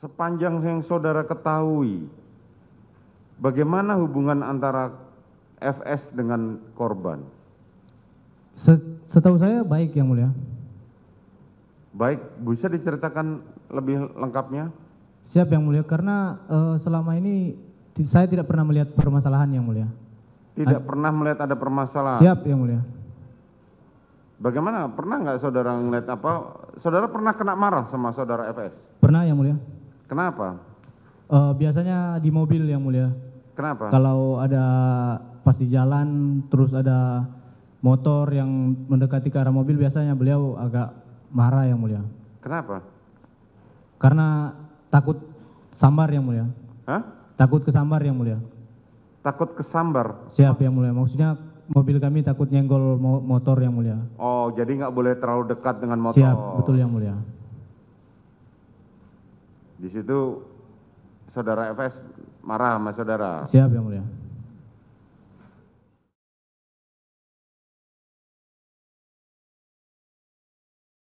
sepanjang yang saudara ketahui, bagaimana hubungan antara FS dengan korban? Se- Setahu saya baik yang mulia. Baik, bisa diceritakan lebih lengkapnya? Siap yang mulia karena eh, selama ini saya tidak pernah melihat permasalahan yang mulia. Tidak pernah melihat ada permasalahan. Siap yang mulia. Bagaimana? Pernah nggak saudara ngeliat apa? Saudara pernah kena marah sama saudara FS? Pernah yang mulia. Kenapa? Eh, biasanya di mobil yang mulia. Kenapa? Kalau ada pas di jalan terus ada motor yang mendekati ke arah mobil biasanya beliau agak marah yang mulia. Kenapa? Karena takut sambar yang mulia. Hah? Takut kesambar yang mulia. Takut kesambar. Siap yang mulia. Maksudnya mobil kami takut nyenggol mo- motor yang mulia. Oh, jadi nggak boleh terlalu dekat dengan motor. Siap, betul yang mulia. Di situ saudara FS marah sama saudara. Siap yang mulia.